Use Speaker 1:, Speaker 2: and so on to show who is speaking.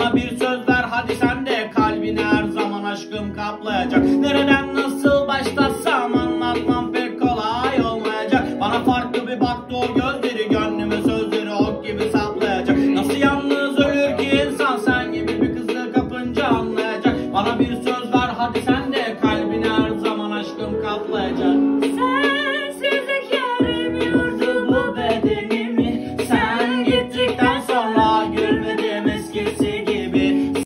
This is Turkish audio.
Speaker 1: Bana bir söz ver hadi sen de. Kalbini her zaman aşkım kaplayacak. Nereden nasıl başlasam anlatmam pek kolay olmayacak. Bana farklı bir baktı o gözleri gönlümü sözleri ok gibi saplayacak. Nasıl yalnız ölür ki insan sen gibi bir kızla kapınca anlayacak. Bana bir söz ver hadi sen de. Kalbini her zaman aşkım kaplayacak.
Speaker 2: Sen